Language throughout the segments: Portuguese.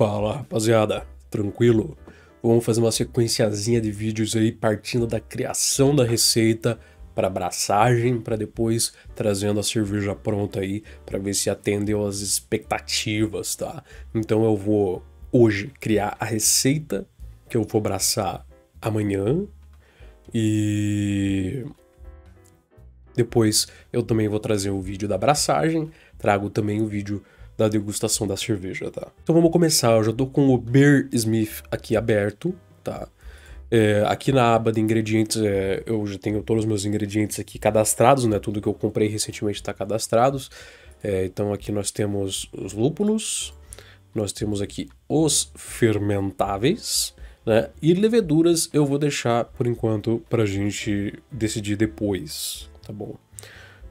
Fala rapaziada, tranquilo? Vamos fazer uma sequenciazinha de vídeos aí partindo da criação da receita para abraçagem, para depois trazendo a cerveja pronta aí para ver se atendeu às expectativas, tá? Então eu vou hoje criar a receita que eu vou abraçar amanhã e depois eu também vou trazer o vídeo da abraçagem, trago também o vídeo da degustação da cerveja, tá? Então vamos começar, eu já tô com o Beer Smith aqui aberto, tá? É, aqui na aba de ingredientes, é, eu já tenho todos os meus ingredientes aqui cadastrados, né? Tudo que eu comprei recentemente está cadastrados. É, então aqui nós temos os lúpulos, nós temos aqui os fermentáveis, né? E leveduras eu vou deixar por enquanto para a gente decidir depois, tá bom?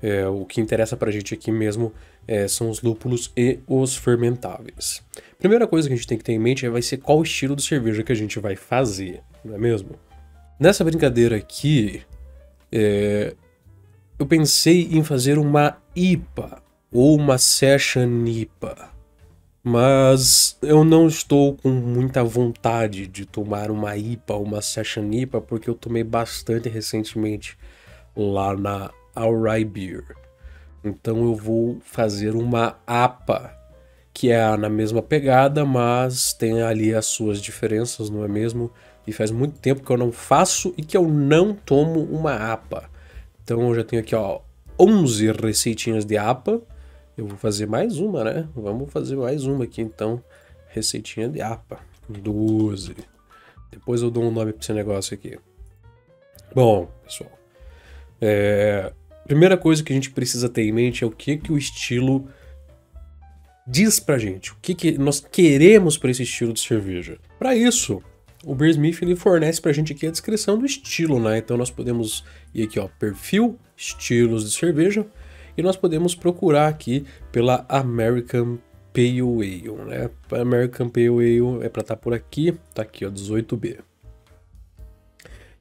É, o que interessa para a gente aqui mesmo é, são os lúpulos e os fermentáveis. Primeira coisa que a gente tem que ter em mente é vai ser qual estilo de cerveja que a gente vai fazer, não é mesmo? Nessa brincadeira aqui, é, eu pensei em fazer uma IPA ou uma Session IPA, mas eu não estou com muita vontade de tomar uma IPA ou uma Session IPA porque eu tomei bastante recentemente lá na Alright Beer. Então eu vou fazer uma APA, que é na mesma pegada, mas tem ali as suas diferenças, não é mesmo? E faz muito tempo que eu não faço e que eu não tomo uma APA. Então eu já tenho aqui, ó, 11 receitinhas de APA. Eu vou fazer mais uma, né? Vamos fazer mais uma aqui então. Receitinha de APA. 12. Depois eu dou um nome para esse negócio aqui. Bom, pessoal. É, Primeira coisa que a gente precisa ter em mente é o que, que o estilo diz pra gente, o que, que nós queremos para esse estilo de cerveja. Para isso, o Beer Smith ele fornece pra gente aqui a descrição do estilo, né? Então nós podemos ir aqui, ó, perfil, estilos de cerveja, e nós podemos procurar aqui pela American Pale Ale, né? American Pale Ale é para estar tá por aqui, tá aqui, ó, 18B.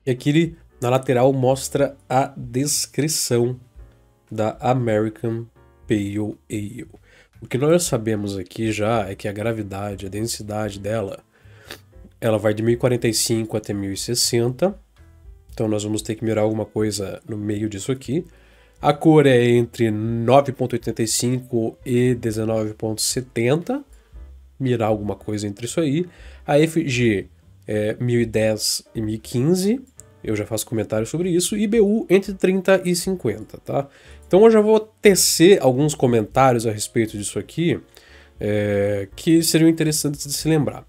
E aqui ele na lateral mostra a descrição da American Pale Ale. O que nós sabemos aqui já é que a gravidade, a densidade dela, ela vai de 1045 até 1060. Então nós vamos ter que mirar alguma coisa no meio disso aqui. A cor é entre 9.85 e 19.70. Mirar alguma coisa entre isso aí. A FG é 1010 e 1015 eu já faço comentários sobre isso, e BU entre 30 e 50, tá? Então eu já vou tecer alguns comentários a respeito disso aqui, é, que seriam interessantes de se lembrar.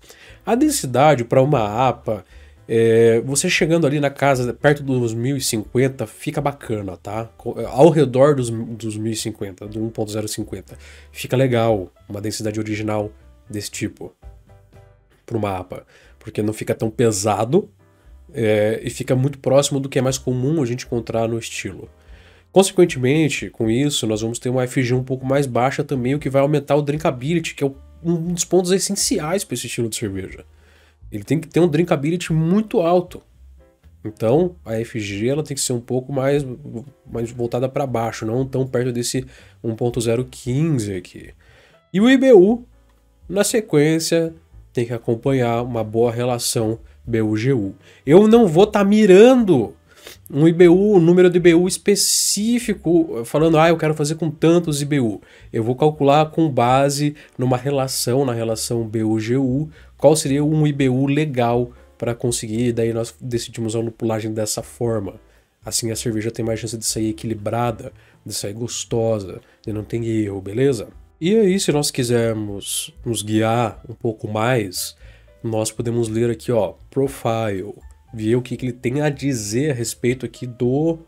A densidade para uma APA, é, você chegando ali na casa perto dos 1050, fica bacana, tá? Ao redor dos, dos 1050, do 1.050, fica legal uma densidade original desse tipo para uma APA, porque não fica tão pesado é, e fica muito próximo do que é mais comum a gente encontrar no estilo. Consequentemente, com isso, nós vamos ter uma FG um pouco mais baixa também, o que vai aumentar o drinkability, que é um dos pontos essenciais para esse estilo de cerveja. Ele tem que ter um drinkability muito alto. Então, a FG ela tem que ser um pouco mais, mais voltada para baixo, não tão perto desse 1.015 aqui. E o IBU, na sequência, tem que acompanhar uma boa relação BUGU. Eu não vou estar tá mirando um IBU, um número de IBU específico, falando, ah, eu quero fazer com tantos IBU. Eu vou calcular com base numa relação, na relação BU-GU, qual seria um IBU legal para conseguir, daí nós decidimos a lupulagem dessa forma. Assim a cerveja tem mais chance de sair equilibrada, de sair gostosa, de não ter erro, beleza? E aí, se nós quisermos nos guiar um pouco mais, nós podemos ler aqui, ó, profile, ver o que, que ele tem a dizer a respeito aqui do,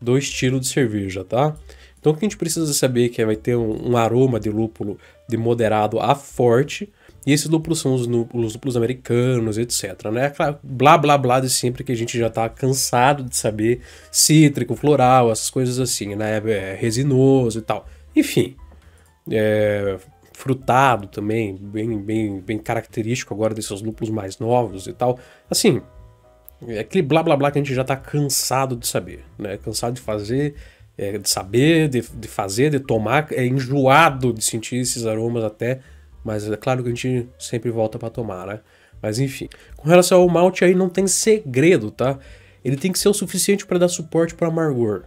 do estilo de cerveja, tá? Então o que a gente precisa saber é que vai ter um, um aroma de lúpulo de moderado a forte, e esses lúpulos são os, os lúpulos americanos, etc. Né? Blá blá blá de sempre que a gente já está cansado de saber, cítrico, floral, essas coisas assim, né? É, resinoso e tal. Enfim, é, frutado também, bem, bem, bem característico agora desses lúpulos mais novos e tal. Assim, é aquele blá blá blá que a gente já tá cansado de saber, né? Cansado de fazer, é, de saber, de, de fazer, de tomar, é enjoado de sentir esses aromas até Mas é claro que a gente sempre volta para tomar, né? Mas enfim. Com relação ao malte aí não tem segredo, tá? Ele tem que ser o suficiente para dar suporte para amargor.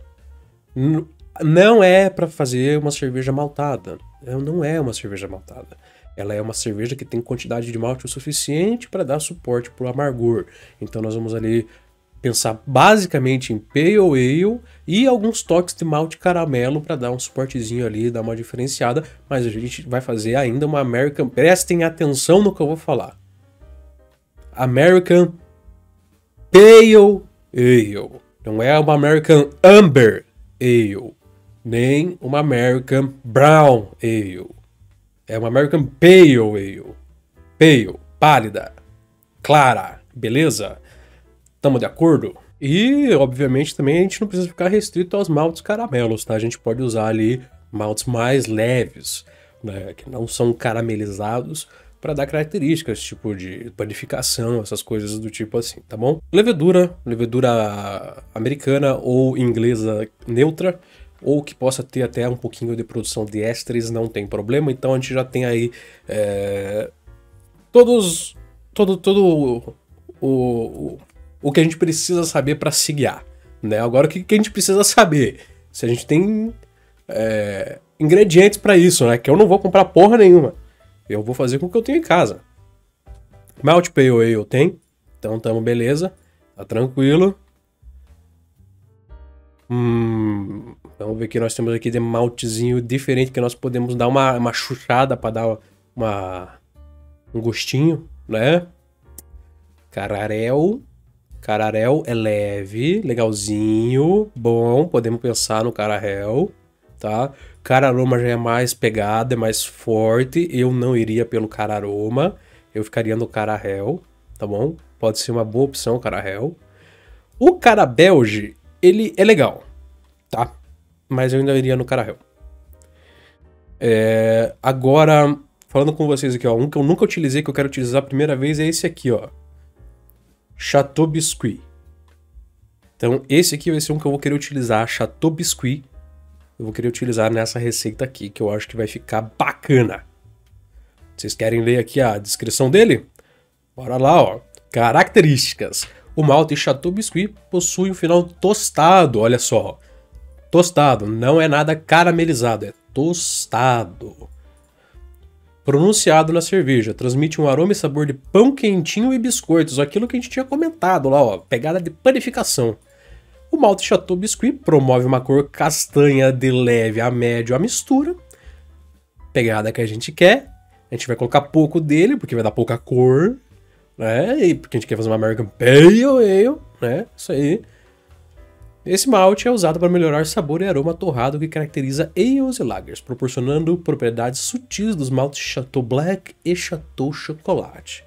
Não é para fazer uma cerveja maltada. Não é uma cerveja maltada. Ela é uma cerveja que tem quantidade de malte o suficiente para dar suporte para o amargor. Então nós vamos ali pensar basicamente em Pale Ale e alguns toques de malte caramelo para dar um suportezinho ali, dar uma diferenciada, mas a gente vai fazer ainda uma American. Prestem atenção no que eu vou falar. American Pale Ale. Não é uma American Amber Ale, nem uma American Brown Ale. É uma American Pale Ale. Pale, pálida, clara, beleza? Tamo de acordo? E, obviamente, também a gente não precisa ficar restrito aos maltes caramelos, tá? A gente pode usar ali maltes mais leves, né? Que não são caramelizados, para dar características, tipo de panificação, essas coisas do tipo assim, tá bom? Levedura, levedura americana ou inglesa neutra, ou que possa ter até um pouquinho de produção de ésteres, não tem problema. Então a gente já tem aí é, todos, todo, todo o, o, o que a gente precisa saber para se guiar, né? Agora o que, que a gente precisa saber? Se a gente tem é, ingredientes para isso, né? Que eu não vou comprar porra nenhuma. Eu vou fazer com o que eu tenho em casa. Malt Pale Ale eu tenho. Então tamo beleza. Tá tranquilo. Hum, vamos ver que nós temos aqui de maltezinho diferente que nós podemos dar uma, uma chuchada para dar uma, um gostinho, né? Cararel. Cararel é leve, legalzinho, bom. Podemos pensar no cararel, tá? Cararoma já é mais pegada, é mais forte. Eu não iria pelo cararoma. Eu ficaria no carahel, tá bom? Pode ser uma boa opção. O cara belge, ele é legal, tá? Mas eu ainda iria no carahel. É, agora, falando com vocês aqui, ó, um que eu nunca utilizei, que eu quero utilizar a primeira vez, é esse aqui, ó. Chateau Biscuit. Então, esse aqui vai ser um que eu vou querer utilizar, Chateau Biscuit eu vou querer utilizar nessa receita aqui, que eu acho que vai ficar bacana. Vocês querem ler aqui a descrição dele? Bora lá, ó. Características. O malte Chateau Biscuit possui um final tostado, olha só. Tostado, não é nada caramelizado, é tostado. Pronunciado na cerveja, transmite um aroma e sabor de pão quentinho e biscoitos, aquilo que a gente tinha comentado lá, ó, pegada de panificação. O malte Chateau Biscuit promove uma cor castanha de leve a médio a mistura. Pegada que a gente quer. A gente vai colocar pouco dele, porque vai dar pouca cor. Né? E porque a gente quer fazer uma American Pale Ale, né? Isso aí. Esse malte é usado para melhorar sabor e aroma torrado que caracteriza ales e lagers, proporcionando propriedades sutis dos maltes Chateau Black e Chateau Chocolate.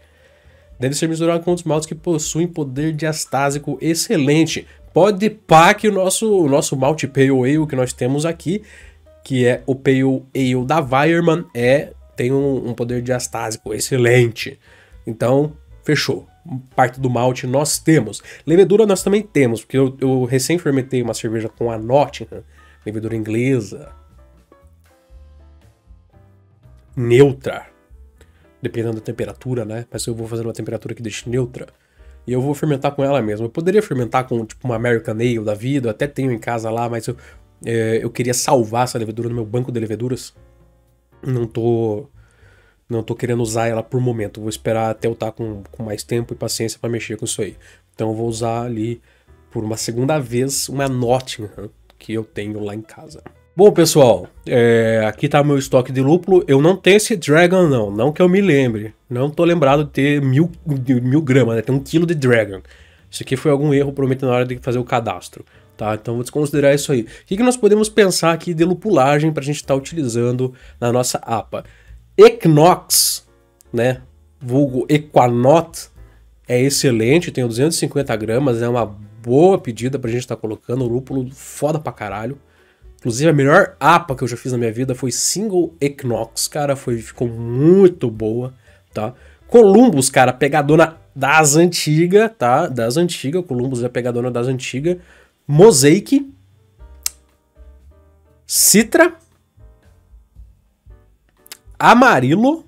Deve ser misturado com outros maltes que possuem poder diastásico excelente, pode pá que o nosso, o nosso Malte Pale Ale que nós temos aqui, que é o Pale Ale da Weiermann, é, tem um, um poder diastásico excelente. Então, fechou. Parte do malte nós temos. Levedura nós também temos, porque eu, eu recém fermentei uma cerveja com a Nottingham, levedura inglesa. Neutra. Dependendo da temperatura, né? Mas eu vou fazer uma temperatura que deixe neutra. E eu vou fermentar com ela mesmo. Eu poderia fermentar com tipo uma American Ale da vida, eu até tenho em casa lá, mas eu, é, eu queria salvar essa levedura no meu banco de leveduras. Não tô não tô querendo usar ela por momento. Vou esperar até eu estar tá com, com mais tempo e paciência para mexer com isso aí. Então eu vou usar ali por uma segunda vez uma Nottingham que eu tenho lá em casa. Bom, pessoal, é, aqui tá meu estoque de lúpulo. Eu não tenho esse Dragon, não. Não que eu me lembre. Não tô lembrado de ter mil, mil gramas, né? Tem um quilo de Dragon. Isso aqui foi algum erro, prometo, na hora de fazer o cadastro. Tá? Então vou desconsiderar isso aí. O que, que nós podemos pensar aqui de lupulagem para a gente estar tá utilizando na nossa APA? Equinox, né? Vulgo Equanot, é excelente, tem 250 gramas, é uma boa pedida para a gente estar tá colocando. lúpulo foda pra caralho. Inclusive, a melhor APA que eu já fiz na minha vida foi Single Equinox, cara, foi, ficou muito boa, tá? Columbus, cara, pegadona das antigas, tá? Das antigas, Columbus é pegadona das antigas. Mosaic. Citra. Amarilo.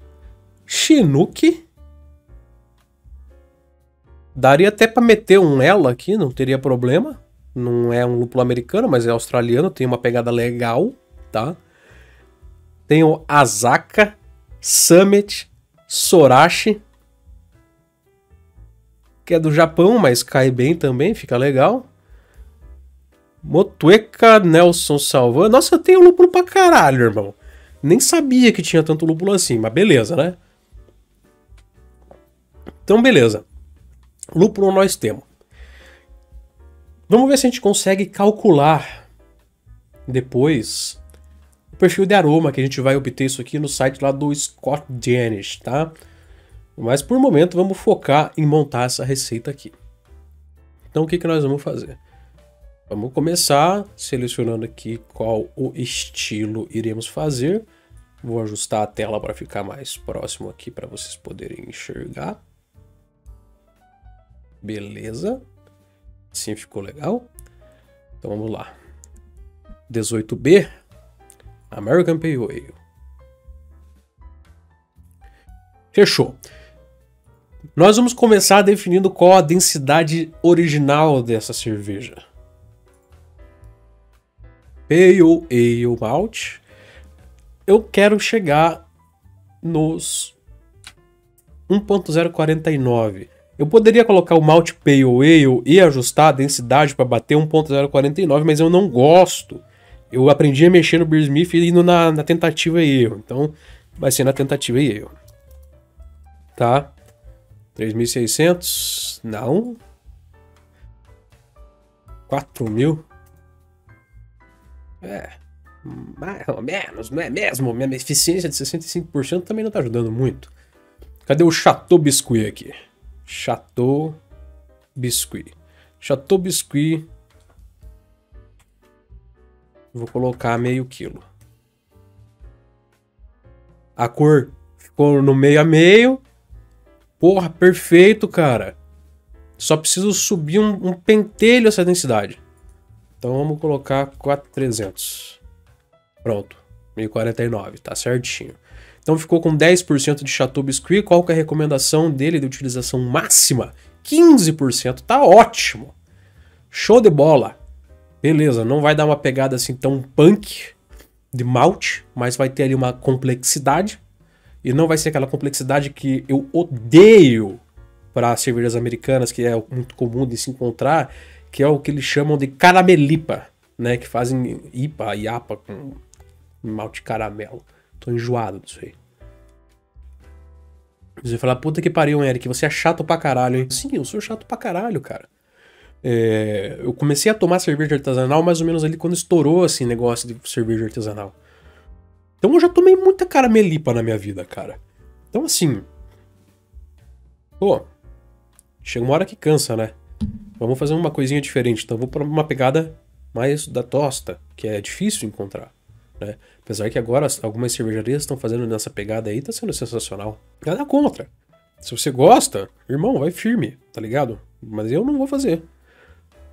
Chinook. Daria até para meter um ela aqui, não teria problema. Não é um lúpulo americano, mas é australiano, tem uma pegada legal, tá? Tem o Azaka, Summit, Sorashi, que é do Japão, mas cai bem também, fica legal. Motueka Nelson Salvan. Nossa, eu tenho lúpulo pra caralho, irmão. Nem sabia que tinha tanto lúpulo assim, mas beleza, né? Então, beleza. Lúpulo nós temos. Vamos ver se a gente consegue calcular depois o perfil de aroma que a gente vai obter isso aqui no site lá do Scott Janish, tá? Mas por momento vamos focar em montar essa receita aqui. Então o que, que nós vamos fazer? Vamos começar selecionando aqui qual o estilo iremos fazer. Vou ajustar a tela para ficar mais próximo aqui para vocês poderem enxergar. Beleza. Assim ficou legal. Então vamos lá. 18B, American Pale Ale. Fechou. Nós vamos começar definindo qual a densidade original dessa cerveja. Pale Ale Malt. Eu quero chegar nos 1.049. Eu poderia colocar o Malt Pale Ale e ajustar a densidade para bater 1.049, mas eu não gosto. Eu aprendi a mexer no Beersmith indo na, na tentativa e erro. Então, vai ser na tentativa e erro. Tá? 3.600? Não. 4.000? É. Mais ou menos, não é mesmo? Minha eficiência de 65% também não tá ajudando muito. Cadê o Chateau Biscuit aqui? Chateau Biscuit. Chateau Biscuit. Vou colocar meio quilo. A cor ficou no meio a meio. Porra, perfeito, cara. Só preciso subir um, um pentelho essa densidade. Então vamos colocar 4,300. Pronto. 1049, tá certinho. Então ficou com 10% de Chateau Biscuit. Qual que é a recomendação dele de utilização máxima? 15%. Tá ótimo. Show de bola. Beleza, não vai dar uma pegada assim tão punk de malte, mas vai ter ali uma complexidade. E não vai ser aquela complexidade que eu odeio para cervejas americanas, que é muito comum de se encontrar, que é o que eles chamam de caramelipa, né? Que fazem IPA e APA com malte caramelo. Tô enjoado disso aí. Você vai falar, puta que pariu, Eric, você é chato pra caralho, hein? Sim, eu sou chato pra caralho, cara. É, eu comecei a tomar cerveja artesanal mais ou menos ali quando estourou esse negócio de cerveja artesanal. Então eu já tomei muita caramelipa na minha vida, cara. Então assim. Pô. Chega uma hora que cansa, né? Vamos fazer uma coisinha diferente. Então vou para uma pegada mais da tosta, que é difícil encontrar. Né? Apesar que agora algumas cervejarias estão fazendo nessa pegada aí, tá sendo sensacional. Nada contra. Se você gosta, irmão, vai firme, tá ligado? Mas eu não vou fazer.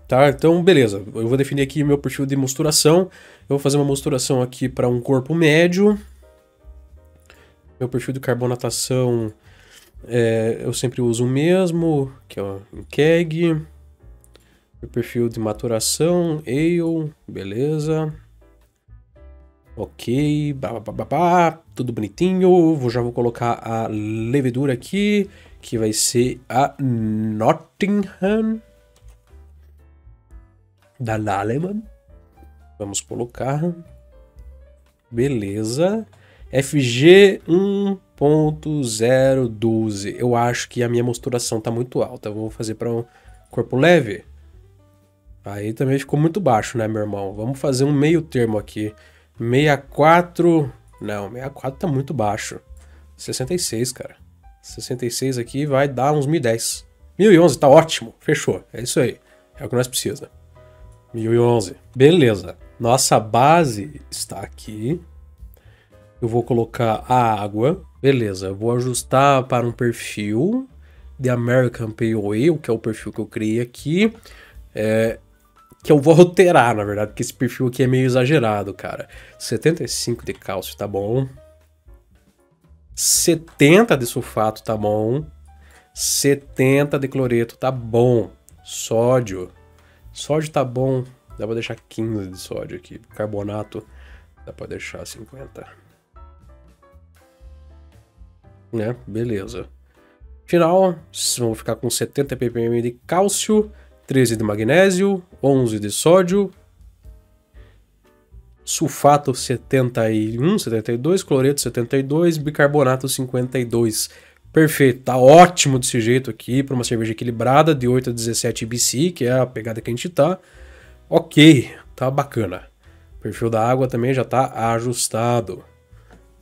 Tá? Então, beleza. Eu vou definir aqui meu perfil de mosturação. Eu vou fazer uma mosturação aqui para um corpo médio. Meu perfil de carbonatação é, eu sempre uso o mesmo, que é o keg. Meu perfil de maturação, ale, beleza. Ok, babá, tudo bonitinho. Vou, já vou colocar a levedura aqui, que vai ser a Nottingham da Laleman. Vamos colocar. Beleza. FG 1.012. Eu acho que a minha mosturação está muito alta. Eu vou fazer para um corpo leve. Aí também ficou muito baixo, né, meu irmão? Vamos fazer um meio termo aqui. 64. Não, 64 tá muito baixo. 66, cara. 66 aqui vai dar uns 1010. 1011, tá ótimo. Fechou. É isso aí. É o que nós precisamos. 1011. Beleza. Nossa base está aqui. Eu vou colocar a água. Beleza. Eu vou ajustar para um perfil de American Pale Ale, que é o perfil que eu criei aqui. É, que eu vou alterar, na verdade, porque esse perfil aqui é meio exagerado, cara. 75 de cálcio, tá bom? 70 de sulfato tá bom. 70 de cloreto tá bom. Sódio. Sódio tá bom. Dá pra deixar 15 de sódio aqui. Carbonato. Dá pra deixar 50. Né? Beleza. Final, vamos ficar com 70 ppm de cálcio, 13 de magnésio, 11 de sódio, sulfato 71, 72, cloreto 72, bicarbonato 52. Perfeito, tá ótimo desse jeito aqui para uma cerveja equilibrada de 8 a 17 BC, que é a pegada que a gente tá. Ok, tá bacana. O perfil da água também já tá ajustado.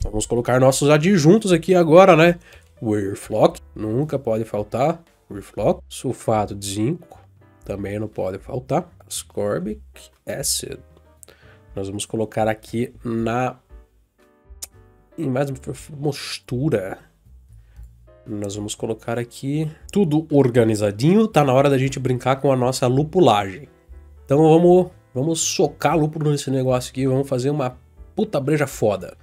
Vamos colocar nossos adjuntos aqui agora, né? Weirflock, nunca pode faltar. Weirflock, sulfato de zinco, também não pode faltar. Ascorbic acid. Nós vamos colocar aqui na em mais mostura. Nós vamos colocar aqui tudo organizadinho. Tá na hora da gente brincar com a nossa lupulagem. Então vamos, vamos socar lúpulo nesse negócio aqui. Vamos fazer uma puta breja foda.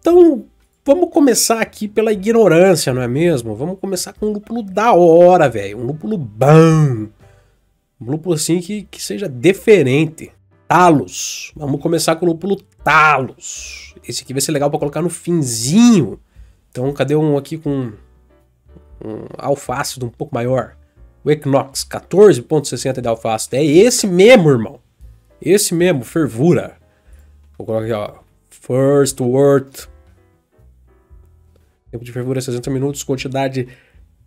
Então Vamos começar aqui pela ignorância, não é mesmo? Vamos começar com um lúpulo da hora, velho. Um lúpulo bom. Um lúpulo assim que, que seja diferente. Talos. Vamos começar com o lúpulo Talos. Esse aqui vai ser legal para colocar no finzinho. Então, cadê um aqui com um alfácido um pouco maior? O Equinox, 14.60 de alfácido. É esse mesmo, irmão. Esse mesmo, fervura. Vou colocar aqui, ó. First Word Tempo de fervura 60 minutos, quantidade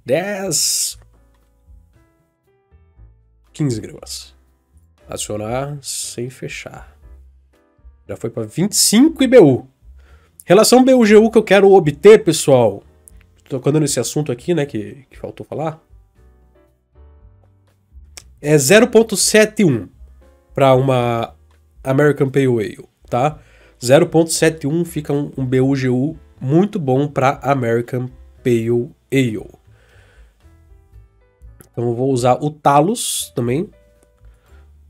10. 15 gramas. Acionar sem fechar. Já foi para 25 IBU. Relação BUGU que eu quero obter, pessoal. Tocando nesse assunto aqui, né, que, que faltou falar. É 0.71 para uma American Pale Ale, tá? 0.71 fica um, um BUGU muito bom para American Pale Ale. Então eu vou usar o Talos também.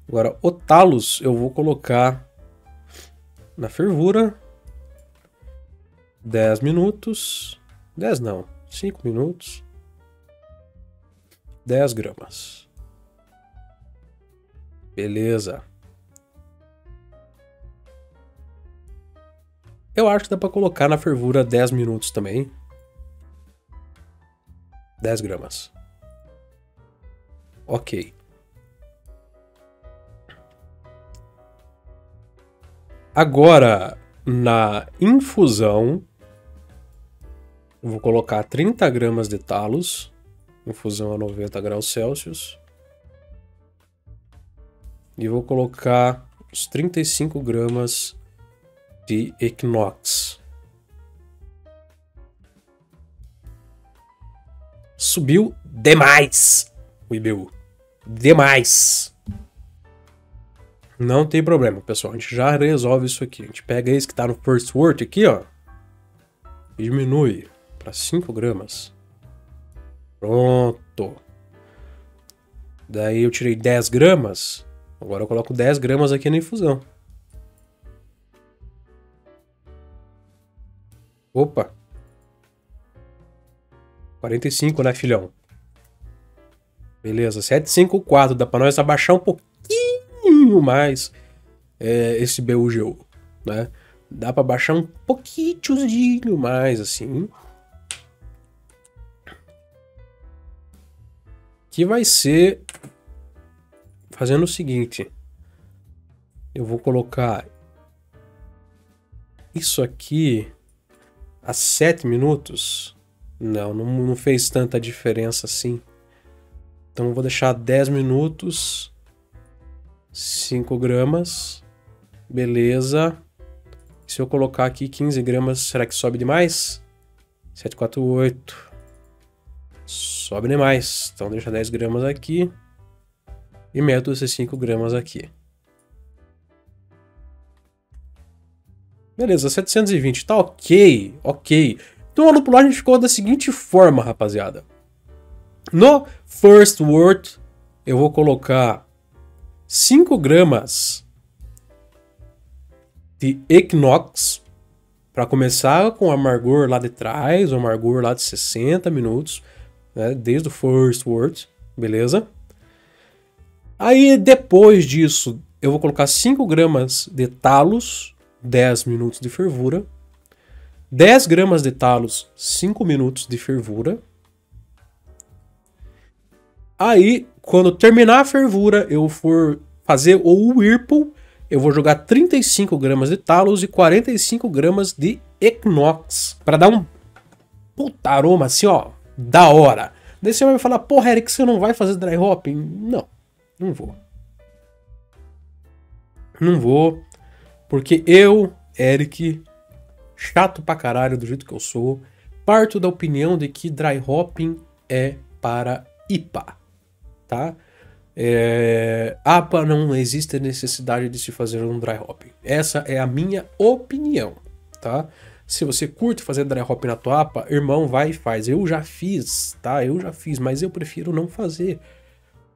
Agora, o Talos eu vou colocar na fervura 10 minutos. 10 não, 5 minutos. 10 gramas. Beleza. Eu acho que dá pra colocar na fervura 10 minutos também. 10 gramas. Ok. Agora, na infusão, eu vou colocar 30 gramas de talos, infusão a 90 graus Celsius. E vou colocar os 35 gramas de Equinox. Subiu demais o IBU. Demais. Não tem problema, pessoal. A gente já resolve isso aqui. A gente pega esse que está no First Word aqui, ó. E diminui para 5 gramas. Pronto. Daí eu tirei 10 gramas. Agora eu coloco 10 gramas aqui na infusão. Opa! 45, né, filhão? Beleza, 754. Dá pra nós abaixar um pouquinho mais é, esse BUGU, né? Dá pra baixar um pouquinho mais, assim. Que vai ser fazendo o seguinte. Eu vou colocar isso aqui a 7 minutos, não, não, não fez tanta diferença assim. Então eu vou deixar 10 minutos, 5 gramas, beleza. Se eu colocar aqui 15 gramas, será que sobe demais? 748. Sobe demais. Então deixa 10 gramas aqui e meto esses 5 gramas aqui. Beleza, 720, tá ok, ok. Então a lupulagem ficou da seguinte forma, rapaziada. No first word, eu vou colocar 5 gramas de Equinox Para começar com o amargor lá de trás, o amargor lá de 60 minutos, né, desde o first word, beleza? Aí depois disso, eu vou colocar 5 gramas de talos, 10 minutos de fervura. 10 gramas de talos, 5 minutos de fervura. Aí, quando terminar a fervura, eu for fazer o Whirlpool, eu vou jogar 35 gramas de talos e 45 gramas de Equinox. para dar um puta aroma assim, ó, da hora. Daí você vai me falar, porra, Eric, você não vai fazer dry hopping? Não, não vou. Não vou, porque eu, Eric, chato pra caralho do jeito que eu sou, parto da opinião de que dry hopping é para IPA tá? É, APA não existe necessidade de se fazer um dry hop. Essa é a minha opinião, tá? Se você curte fazer dry hop na tua APA, irmão, vai e faz. Eu já fiz, tá? Eu já fiz, mas eu prefiro não fazer.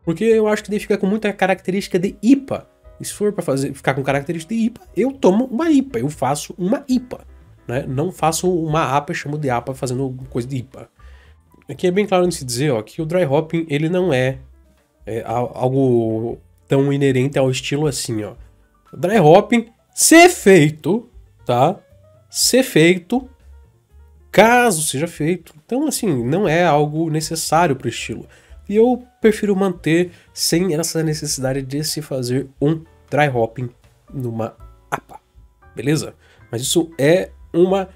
Porque eu acho que deve ficar com muita característica de IPA. E se for para fazer ficar com característica de IPA, eu tomo uma IPA, eu faço uma IPA, né? Não faço uma APA chamo de APA fazendo coisa de IPA. Aqui é bem claro de se dizer, ó, que o dry hopping ele não é é, algo tão inerente ao estilo assim, ó. Dry hopping, ser feito, tá? Ser feito, caso seja feito. Então, assim, não é algo necessário para o estilo. E eu prefiro manter sem essa necessidade de se fazer um dry hopping numa APA, beleza? Mas isso é uma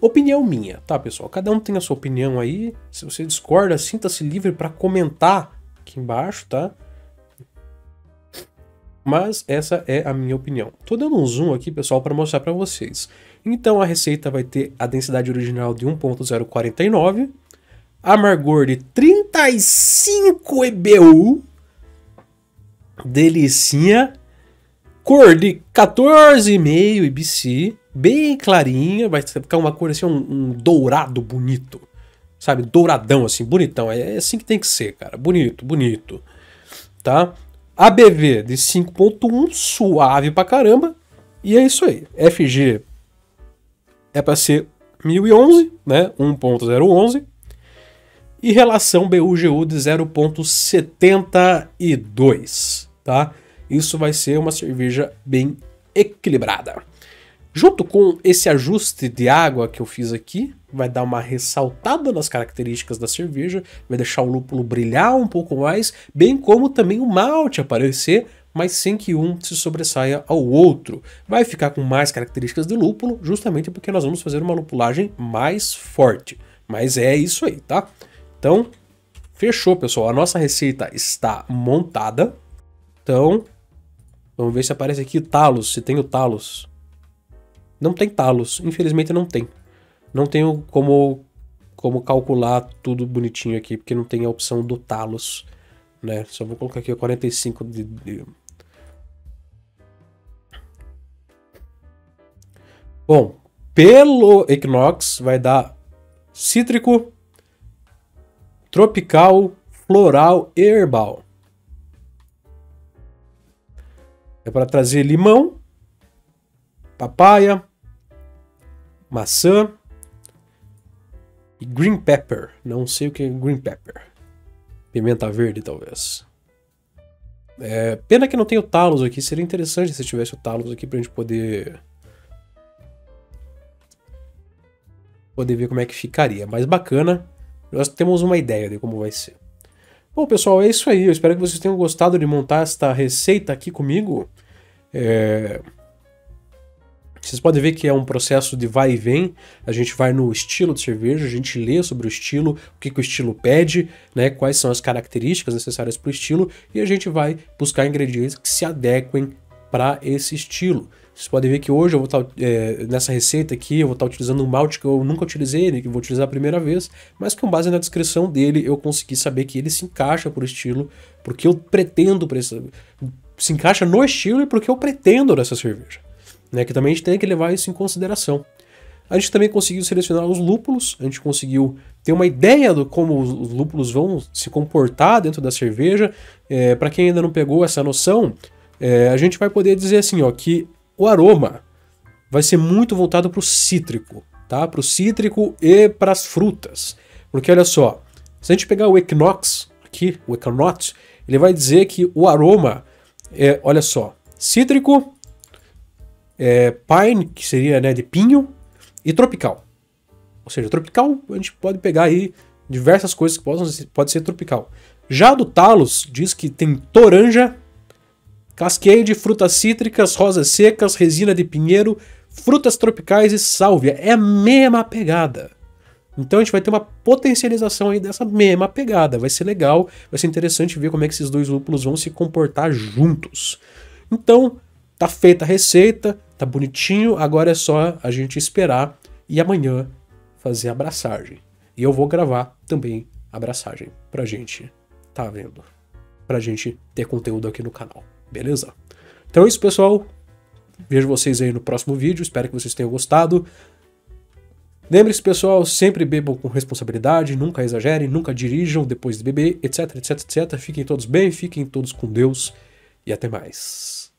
Opinião minha, tá, pessoal? Cada um tem a sua opinião aí. Se você discorda, sinta-se livre para comentar aqui embaixo, tá? Mas essa é a minha opinião. Tô dando um zoom aqui, pessoal, para mostrar para vocês. Então a receita vai ter a densidade original de 1.049, amargor de 35 EBU, delicinha, cor de 14,5 IBC, bem clarinha, vai ficar uma cor assim, um, um dourado bonito. Sabe? Douradão, assim, bonitão. É, é assim que tem que ser, cara. Bonito, bonito. Tá? ABV de 5.1, suave pra caramba. E é isso aí. FG é para ser 1011, né? 1.011. E relação BUGU de 0.72, tá? Isso vai ser uma cerveja bem equilibrada. Junto com esse ajuste de água que eu fiz aqui, vai dar uma ressaltada nas características da cerveja, vai deixar o lúpulo brilhar um pouco mais, bem como também o malte aparecer, mas sem que um se sobressaia ao outro. Vai ficar com mais características de lúpulo, justamente porque nós vamos fazer uma lupulagem mais forte. Mas é isso aí, tá? Então, fechou, pessoal. A nossa receita está montada. Então, vamos ver se aparece aqui talos, se tem o talos. Não tem talos, infelizmente não tem. Não tenho como, como calcular tudo bonitinho aqui, porque não tem a opção do talos. Né? Só vou colocar aqui 45 de, de... Bom, pelo Equinox vai dar cítrico, tropical, floral e herbal. É para trazer limão, papaya, maçã e green pepper. Não sei o que é green pepper. Pimenta verde, talvez. É, pena que não tem o talos aqui. Seria interessante se tivesse o talos aqui pra gente poder... Poder ver como é que ficaria. Mas bacana. Nós temos uma ideia de como vai ser. Bom, pessoal, é isso aí. Eu espero que vocês tenham gostado de montar esta receita aqui comigo. É... Vocês podem ver que é um processo de vai e vem. A gente vai no estilo de cerveja, a gente lê sobre o estilo, o que, que o estilo pede, né, quais são as características necessárias para o estilo, e a gente vai buscar ingredientes que se adequem para esse estilo. Vocês podem ver que hoje eu vou estar, tá, é, nessa receita aqui, eu vou estar tá utilizando um malte que eu nunca utilizei, né, que vou utilizar a primeira vez, mas com base na descrição dele eu consegui saber que ele se encaixa por estilo, porque eu pretendo para esse, se encaixa no estilo e porque eu pretendo nessa cerveja né, que também a gente tem que levar isso em consideração. A gente também conseguiu selecionar os lúpulos, a gente conseguiu ter uma ideia do como os lúpulos vão se comportar dentro da cerveja. É, Para quem ainda não pegou essa noção, é, a gente vai poder dizer assim, ó, que o aroma vai ser muito voltado para o cítrico, tá? Para o cítrico e para as frutas. Porque olha só, se a gente pegar o Equinox aqui, o Equinox, ele vai dizer que o aroma é, olha só, cítrico, é, pine, que seria né, de pinho, e tropical. Ou seja, tropical a gente pode pegar aí diversas coisas que possam pode ser tropical. Já do Talos diz que tem toranja, cascade, frutas cítricas, rosas secas, resina de pinheiro, frutas tropicais e sálvia. É a mesma pegada. Então a gente vai ter uma potencialização aí dessa mesma pegada. Vai ser legal, vai ser interessante ver como é que esses dois lúpulos vão se comportar juntos. Então, tá feita a receita, tá bonitinho, agora é só a gente esperar e amanhã fazer a abraçagem. E eu vou gravar também a abraçagem pra gente tá vendo. Pra gente ter conteúdo aqui no canal, beleza? Então é isso, pessoal. Vejo vocês aí no próximo vídeo, espero que vocês tenham gostado. Lembre-se, pessoal, sempre bebam com responsabilidade, nunca exagerem, nunca dirijam depois de beber, etc, etc, etc. Fiquem todos bem, fiquem todos com Deus e até mais.